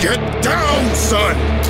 Get down, son!